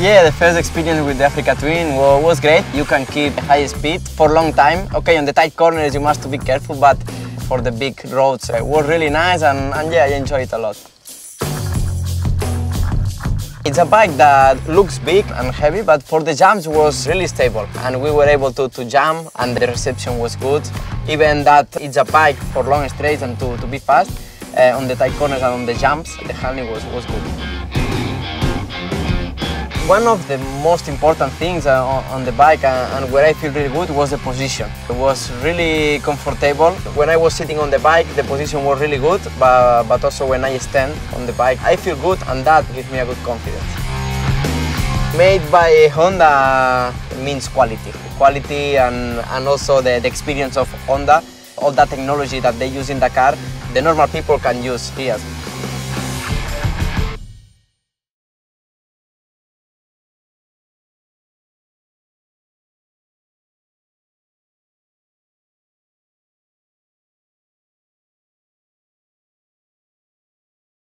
Yeah, the first experience with the Africa Twin was great. You can keep high speed for a long time. Okay, on the tight corners you must be careful, but for the big roads it was really nice and, and yeah, I enjoyed it a lot. It's a bike that looks big and heavy, but for the jumps was really stable and we were able to, to jump and the reception was good. Even that it's a bike for long straights and to, to be fast, uh, on the tight corners and on the jumps, the handling was, was good. One of the most important things uh, on the bike uh, and where I feel really good was the position. It was really comfortable. When I was sitting on the bike, the position was really good, but, but also when I stand on the bike, I feel good and that gives me a good confidence. Made by Honda means quality. Quality and, and also the, the experience of Honda, all that technology that they use in Dakar, the normal people can use here.